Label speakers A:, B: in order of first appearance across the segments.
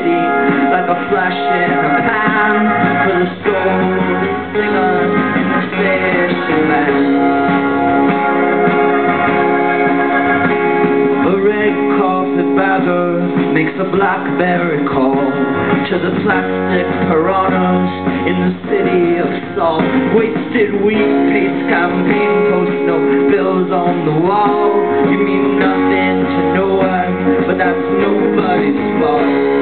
A: of pity like a flash in a pan for the soul the. A red carpet bagger makes a blackberry call to the plastic piranhas in the city of salt. Wasted wheat paste campaign post no bills on the wall. You mean nothing to no one, but that's nobody's fault.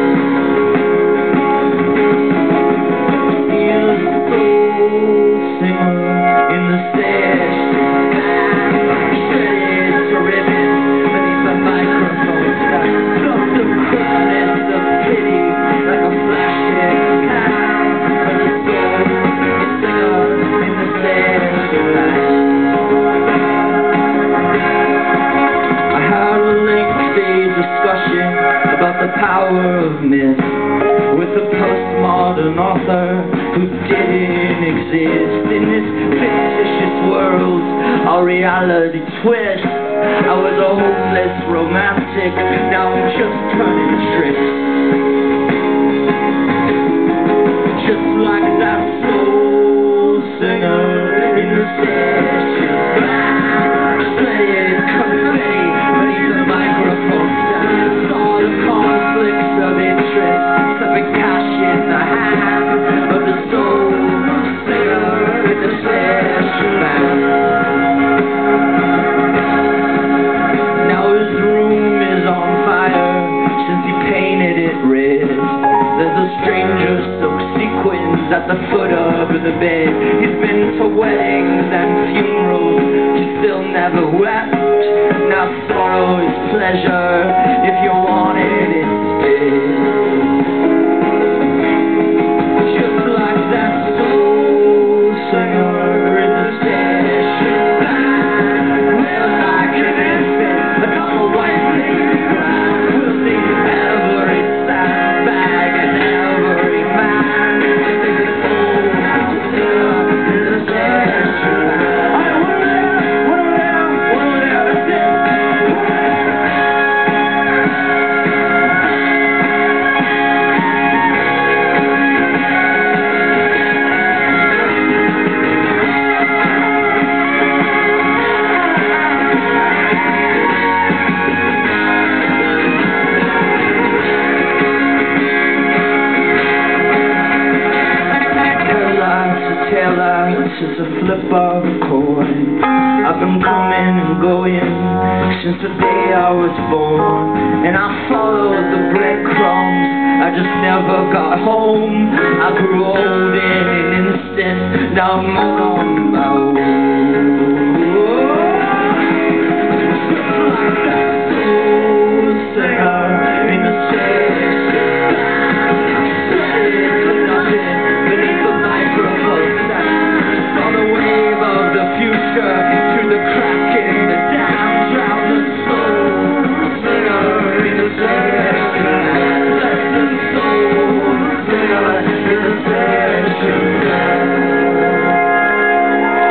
A: The power of myth with a postmodern author who didn't exist in this fictitious world. Our reality twist. I was a hopeless romantic, now I'm just turning tricks. Foot of the bed. He's been to weddings and funerals, he still never wept. Now sorrow is pleasure a flip of a coin. I've been coming and going since the day I was born. And I followed the breadcrumbs, I just never got home. I grew old in an instant, now I'm on my